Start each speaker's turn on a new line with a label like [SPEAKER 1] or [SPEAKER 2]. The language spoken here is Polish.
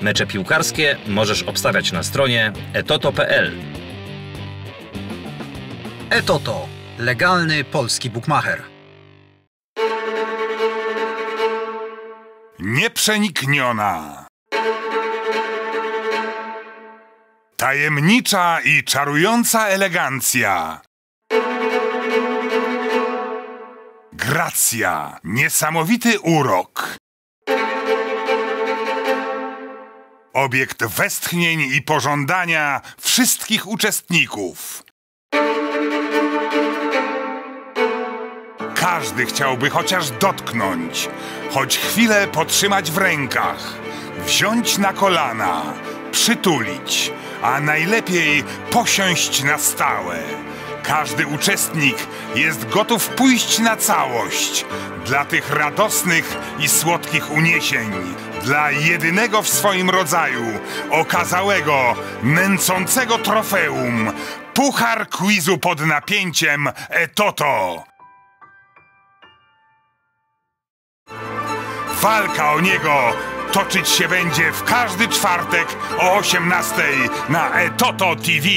[SPEAKER 1] Mecze piłkarskie możesz obstawiać na stronie etoto.pl.
[SPEAKER 2] Etoto. Legalny polski bukmacher.
[SPEAKER 3] Nieprzenikniona. Tajemnicza i czarująca elegancja. Gracja, niesamowity urok. Obiekt westchnień i pożądania wszystkich uczestników. Każdy chciałby chociaż dotknąć, choć chwilę potrzymać w rękach, wziąć na kolana, przytulić, a najlepiej posiąść na stałe. Każdy uczestnik jest gotów pójść na całość dla tych radosnych i słodkich uniesień, dla jedynego w swoim rodzaju, okazałego, nęcącego trofeum, puchar quizu pod napięciem Etoto. Walka o niego toczyć się będzie w każdy czwartek o 18 na Etoto TV.